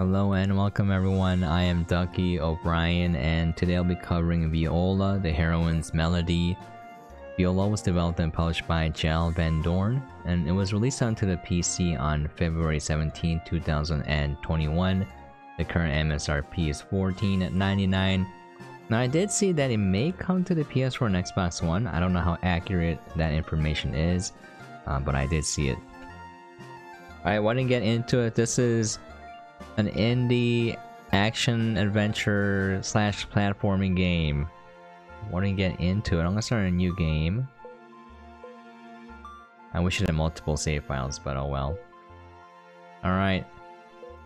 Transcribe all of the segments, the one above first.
Hello and welcome everyone, I am Ducky O'Brien and today I'll be covering Viola, the heroine's melody. Viola was developed and published by Jelle Van Dorne and it was released onto the PC on February 17, 2021. The current MSRP is $14.99. Now I did see that it may come to the PS4 and Xbox One, I don't know how accurate that information is, uh, but I did see it. I want to get into it, this is an indie action adventure slash platforming game. Want to get into it? I'm gonna start a new game. I wish it had multiple save files, but oh well. Alright.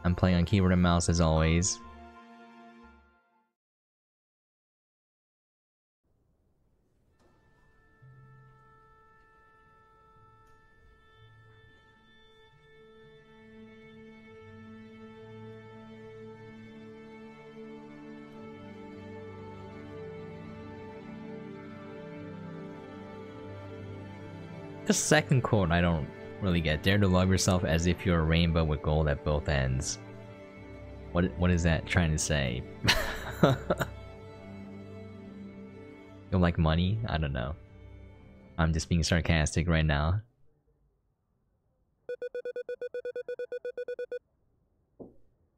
I'm playing on keyboard and mouse as always. The second quote I don't really get. Dare to love yourself as if you're a rainbow with gold at both ends. What what is that trying to say? you like money? I don't know. I'm just being sarcastic right now.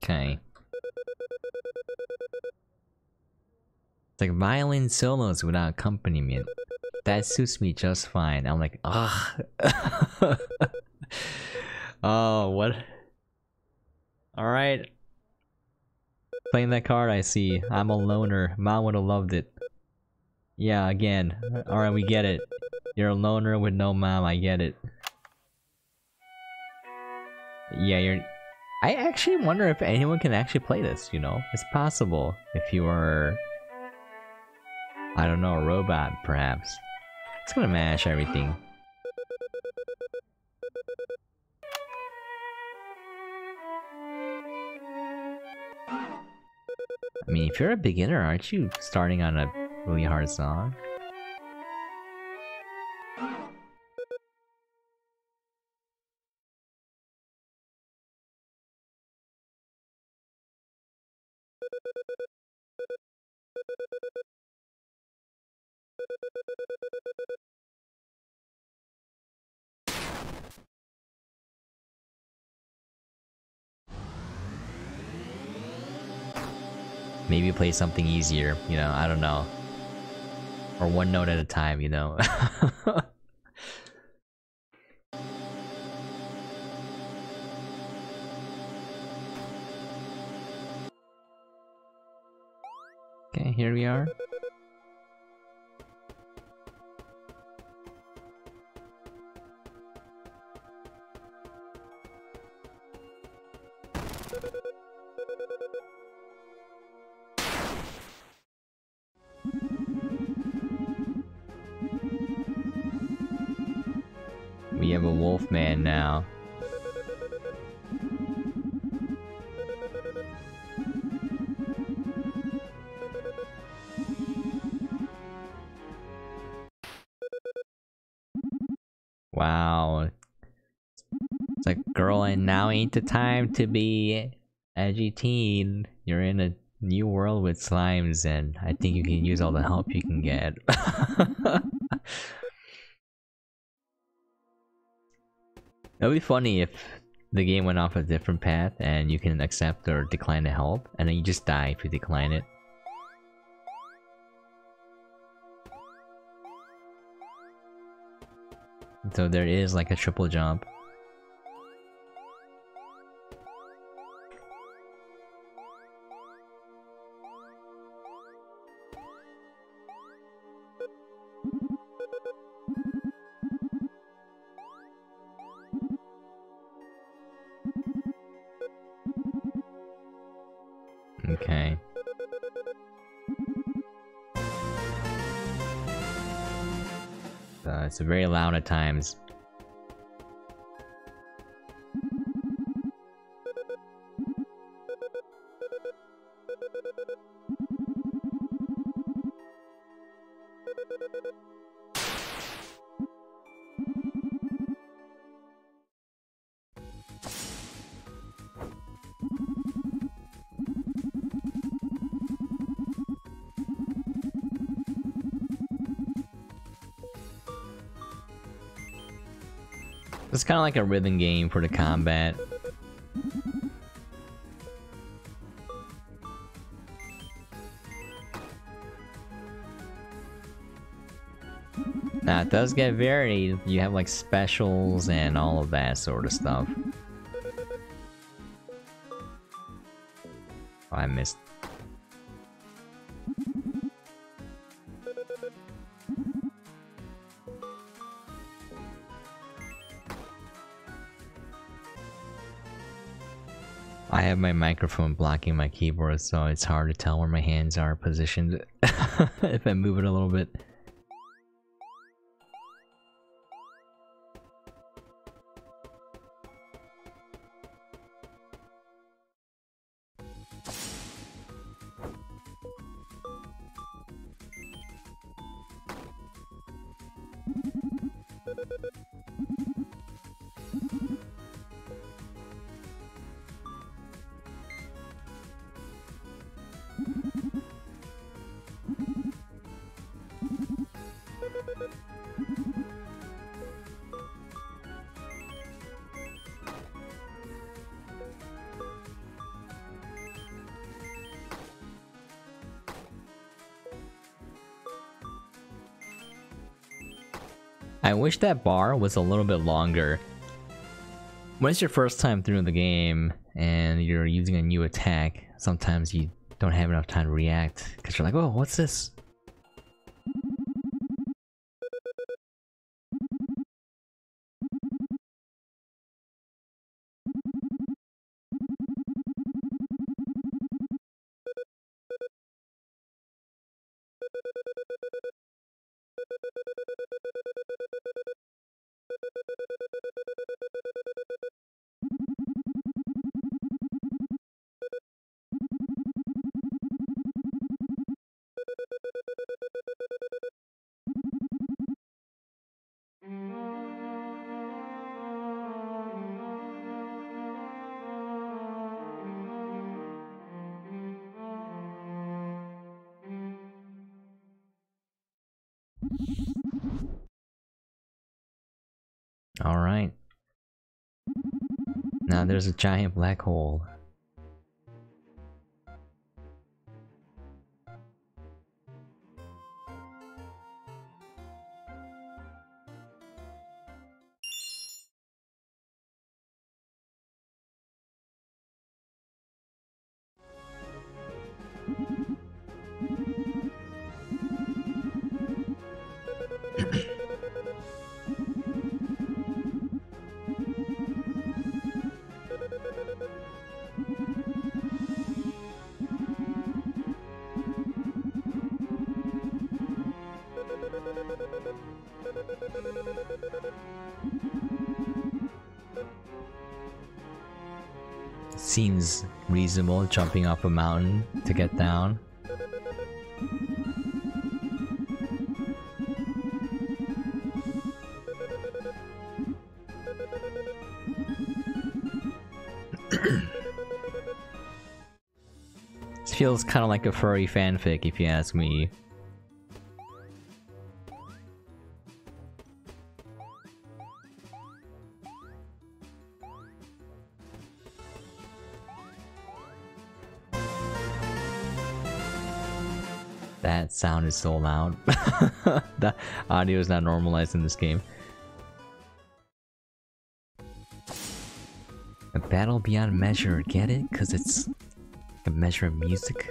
Okay. It's like violin solos without accompaniment that suits me just fine. I'm like, ah. oh, what? Alright. Playing that card, I see. I'm a loner. Mom would have loved it. Yeah, again. Alright, we get it. You're a loner with no mom, I get it. Yeah, you're... I actually wonder if anyone can actually play this, you know? It's possible if you are... I don't know, a robot, perhaps. It's gonna mash everything. I mean, if you're a beginner, aren't you starting on a really hard song? Play something easier, you know, I don't know. Or one note at a time, you know. okay, here we are. Ain't the time to be edgy teen. You're in a new world with slimes, and I think you can use all the help you can get. It would be funny if the game went off a different path and you can accept or decline the help, and then you just die if you decline it. So there is like a triple jump. It's very loud at times. Kind of like a rhythm game for the combat. Now it does get varied. You have like specials and all of that sort of stuff. Oh, I missed. I have my microphone blocking my keyboard, so it's hard to tell where my hands are positioned if I move it a little bit. I wish that bar was a little bit longer. When it's your first time through the game and you're using a new attack, sometimes you don't have enough time to react because you're like, oh, what's this? Alright. Now there's a giant black hole. Seems reasonable jumping off a mountain to get down. this feels kind of like a furry fanfic if you ask me. Sound is so loud. the audio is not normalized in this game. A battle beyond measure, get it? Cause it's a measure of music.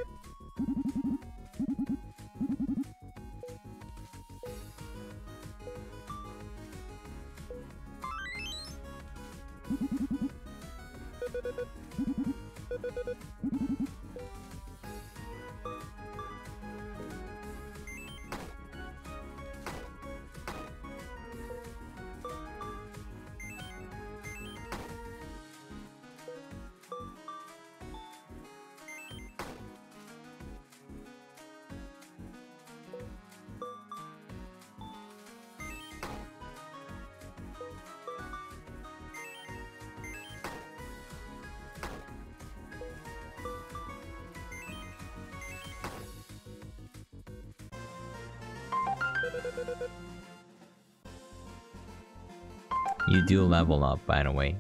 You do level up, by the way.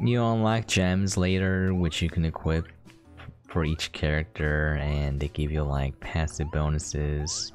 You unlock gems later, which you can equip for each character, and they give you like passive bonuses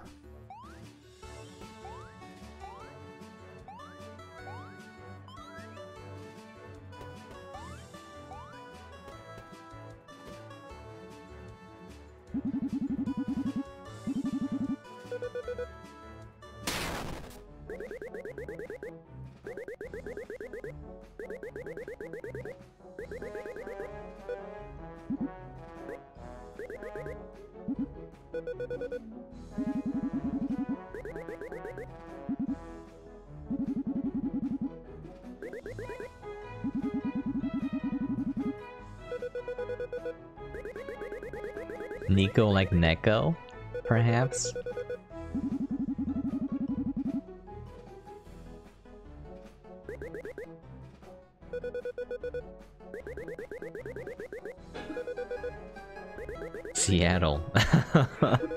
like Neko, perhaps? Seattle.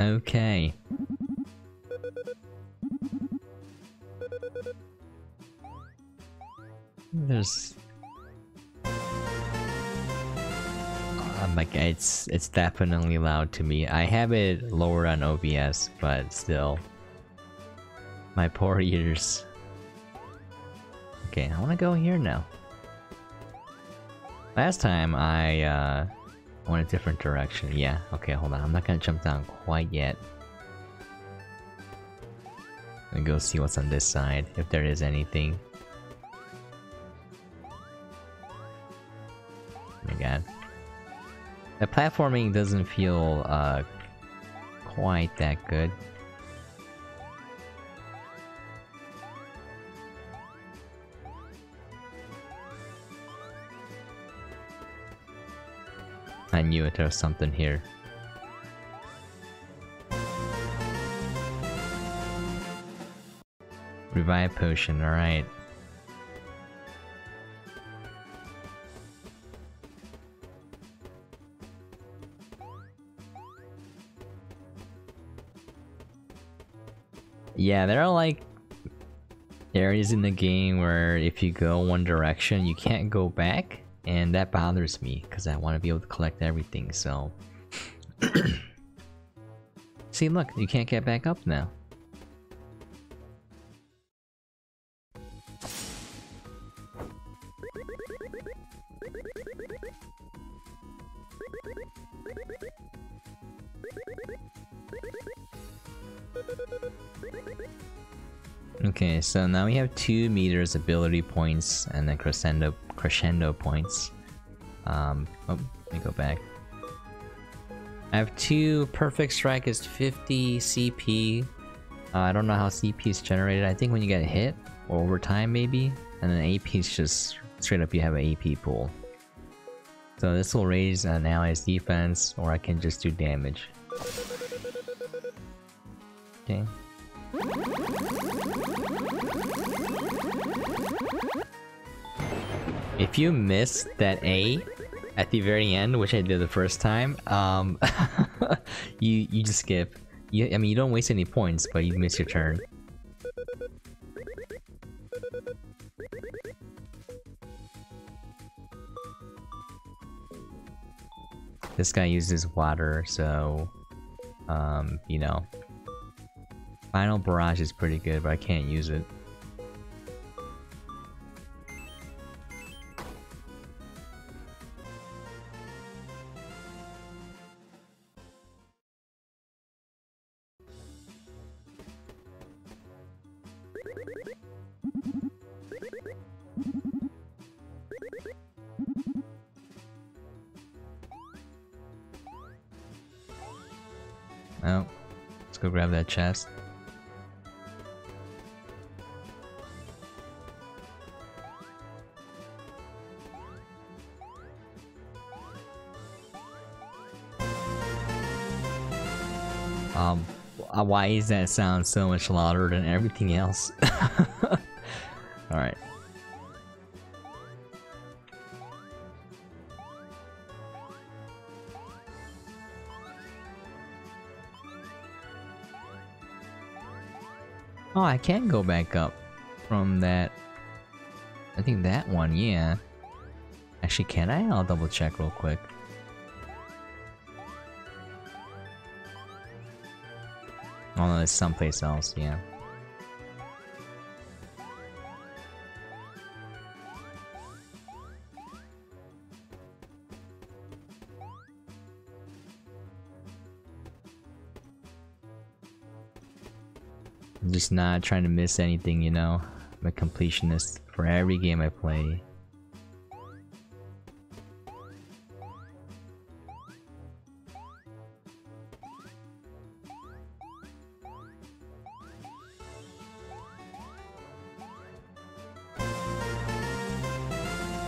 Okay. There's... I'm like, it's, it's definitely loud to me. I have it lower on OBS, but still. My poor ears. Okay, I wanna go here now. Last time I, uh, went a different direction. Yeah, okay, hold on. I'm not gonna jump down quite yet. Me go see what's on this side, if there is anything. Oh my god. The platforming doesn't feel, uh, quite that good. I knew it, was something here. Revive potion, alright. Yeah, there are like areas in the game where if you go one direction, you can't go back, and that bothers me because I want to be able to collect everything. So, see, look, you can't get back up now. So now we have two meters ability points and then crescendo crescendo points. Um, oh, let me go back. I have two perfect strike is 50 CP. Uh, I don't know how CP is generated. I think when you get hit or over time maybe, and then AP is just straight up you have an AP pool. So this will raise an ally's defense, or I can just do damage. Okay. If you miss that A at the very end, which I did the first time, um, you you just skip. You, I mean, you don't waste any points, but you miss your turn. This guy uses water, so, um, you know. Final Barrage is pretty good, but I can't use it. Chest. Um, why is that sound so much louder than everything else? Oh, I can go back up from that. I think that one, yeah. Actually, can I? I'll double check real quick. Oh no, it's someplace else, yeah. Just not trying to miss anything, you know? I'm a completionist for every game I play.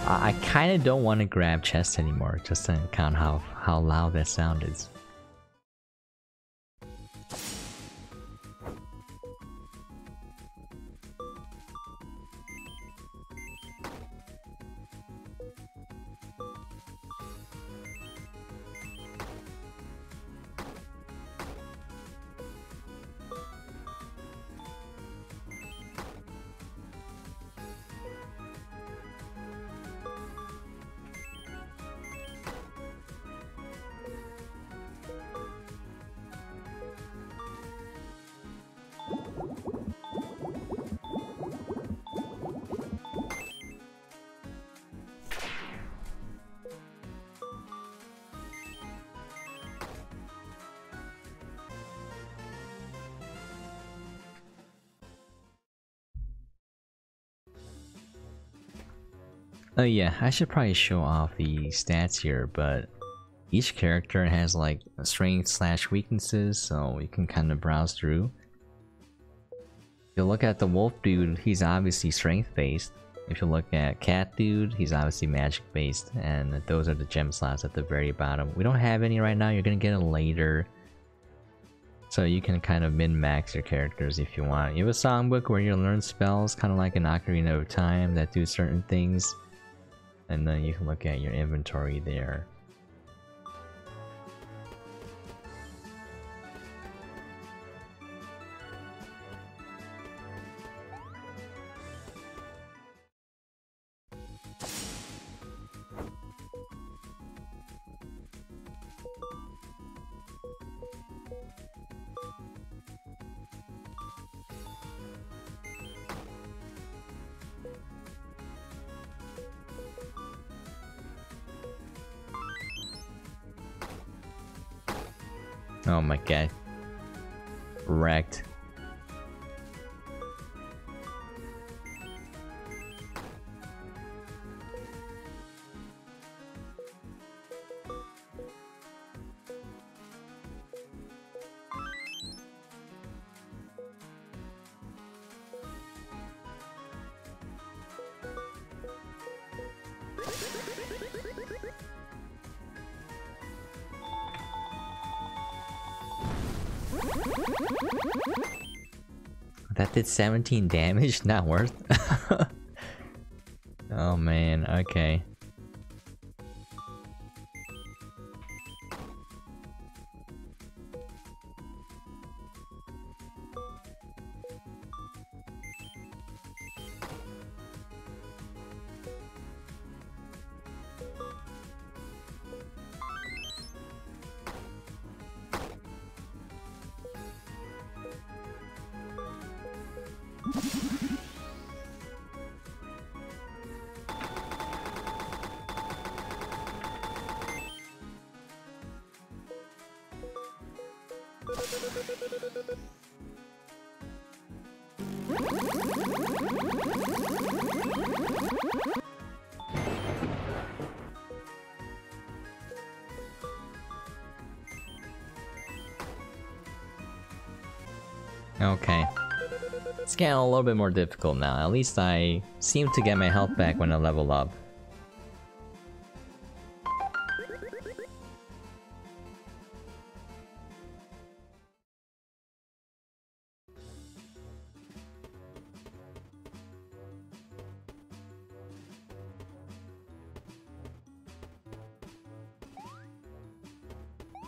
I kind of don't want to grab chest anymore, just to count how, how loud that sound is. Oh yeah, I should probably show off the stats here, but each character has like strength slash weaknesses, so you can kind of browse through. If you look at the wolf dude, he's obviously strength based. If you look at cat dude, he's obviously magic based, and those are the gem slots at the very bottom. We don't have any right now, you're gonna get it later. So you can kind of min-max your characters if you want. You have a songbook where you learn spells, kind of like an Ocarina of Time, that do certain things and then you can look at your inventory there. Oh my god. Wrecked. Did 17 damage? Not worth? oh man, okay. Okay. It's getting a little bit more difficult now. At least I seem to get my health back when I level up.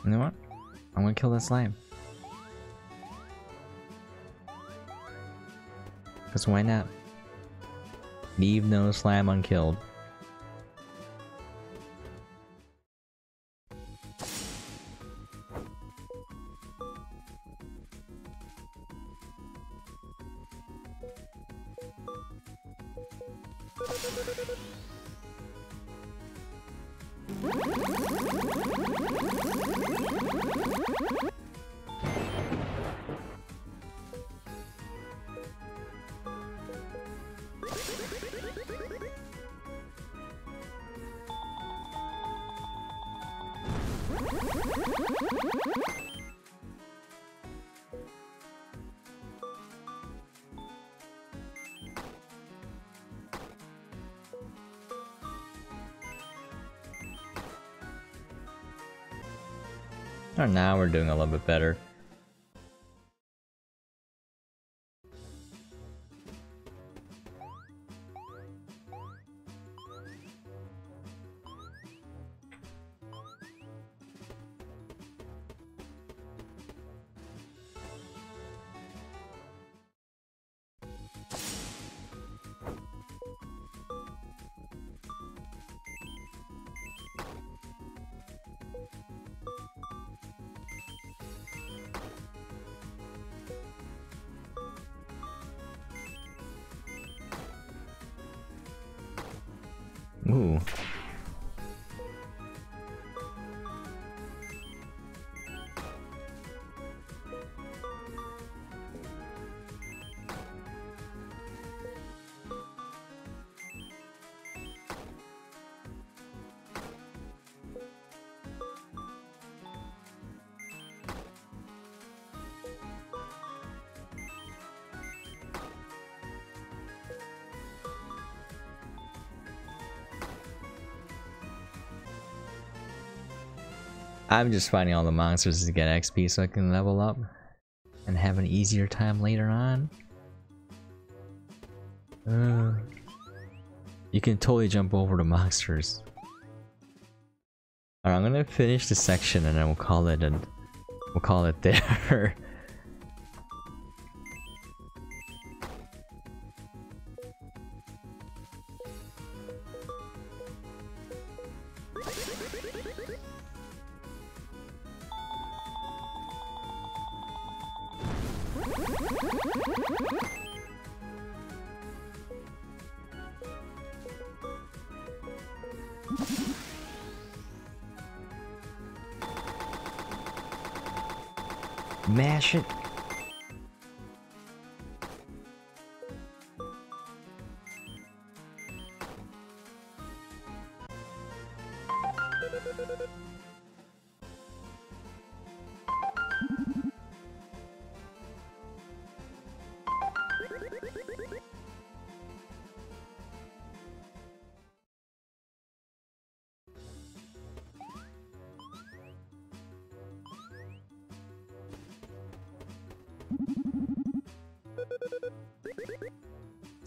You know what? I'm gonna kill that slime. Cause why not? Leave no slime unkilled. Now we're doing a little bit better. Ooh. I'm just fighting all the monsters to get XP so I can level up and have an easier time later on. Uh, you can totally jump over the monsters. Alright, I'm gonna finish the section and then we'll call it and we'll call it there.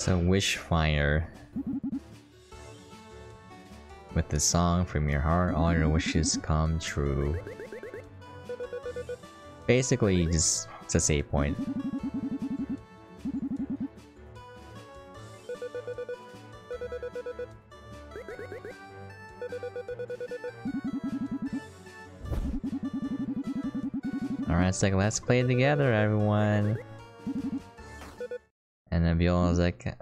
It's a wish finder. With the song from your heart, all your wishes come true. Basically, just it's a save point. Alright, like let's play together, everyone. And then Viola's like,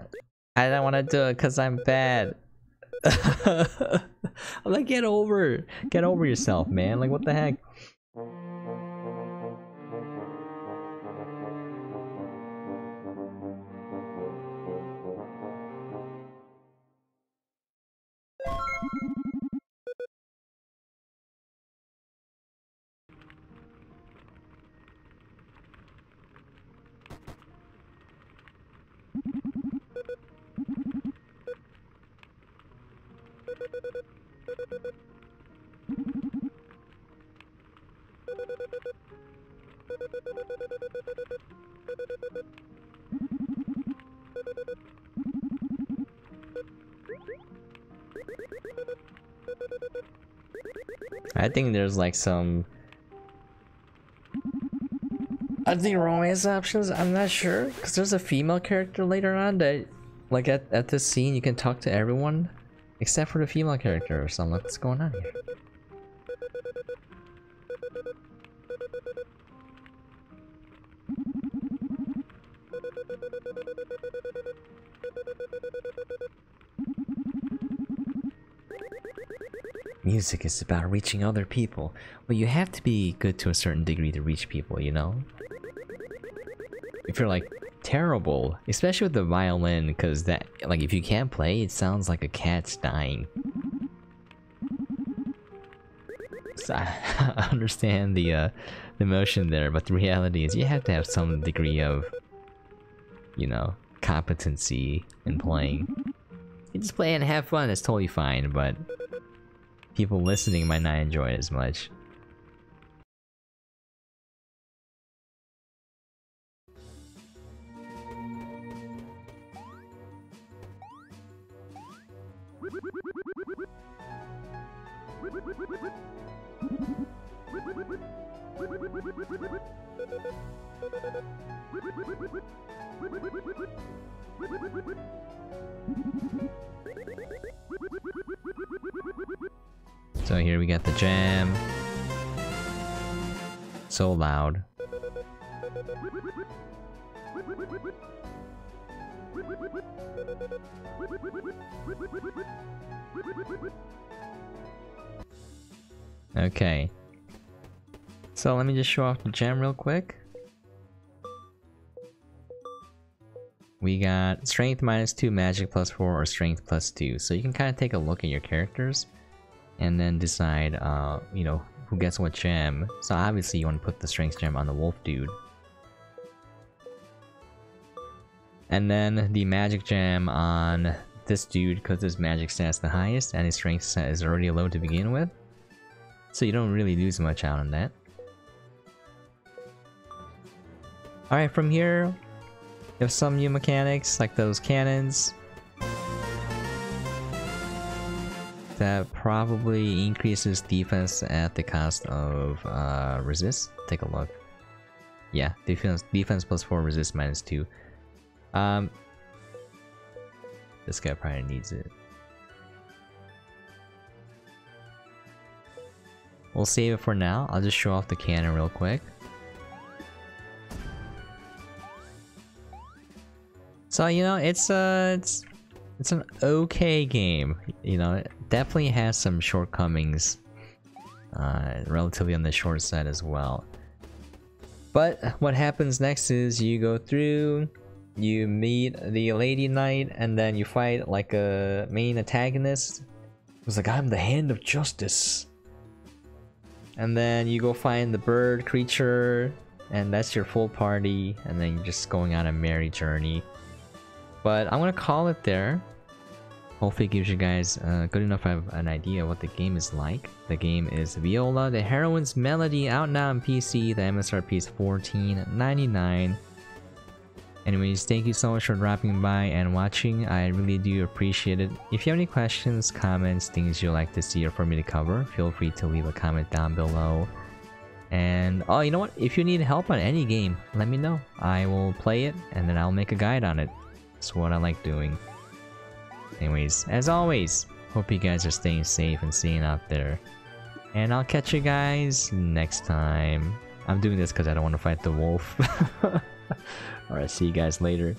I don't want to do it because I'm bad. I'm like, get over, get over yourself, man. Like, what the heck? I think there's like some... I think romance options, I'm not sure. Because there's a female character later on that, like at, at this scene, you can talk to everyone. Except for the female character or something. What's going on here? Music is about reaching other people. Well, you have to be good to a certain degree to reach people, you know? If you're like terrible, especially with the violin, because that, like, if you can't play, it sounds like a cat's dying. So I understand the, uh, the emotion there, but the reality is you have to have some degree of, you know, competency in playing. You just play and have fun, it's totally fine, but people listening might not enjoy it as much. So here we got the gem. So loud. Okay. So let me just show off the gem real quick. We got strength minus 2, magic plus 4, or strength plus 2. So you can kind of take a look at your characters and then decide, uh, you know, who gets what gem. So obviously you want to put the strength gem on the wolf dude. And then the magic gem on this dude because his magic stats the highest and his strength stat is already low to begin with. So you don't really lose much out on that. Alright, from here, you have some new mechanics like those cannons. That probably increases defense at the cost of uh, resist. Take a look. Yeah, defense defense plus 4, resist minus 2. Um, this guy probably needs it. We'll save it for now. I'll just show off the cannon real quick. So you know, it's uh, it's it's an okay game. You know, it definitely has some shortcomings. Uh, relatively on the short side as well. But what happens next is you go through, you meet the Lady Knight, and then you fight like a main antagonist. It's like, I'm the hand of justice. And then you go find the bird creature, and that's your full party, and then you're just going on a merry journey. But I'm gonna call it there. Hopefully it gives you guys uh, good enough of an idea what the game is like. The game is Viola, the Heroine's Melody, out now on PC. The MSRP is $14.99. Anyways, thank you so much for dropping by and watching. I really do appreciate it. If you have any questions, comments, things you'd like to see or for me to cover, feel free to leave a comment down below. And, oh, you know what? If you need help on any game, let me know. I will play it, and then I'll make a guide on it. That's what I like doing. Anyways, as always, hope you guys are staying safe and staying out there. And I'll catch you guys next time. I'm doing this because I don't want to fight the wolf. Alright, see you guys later.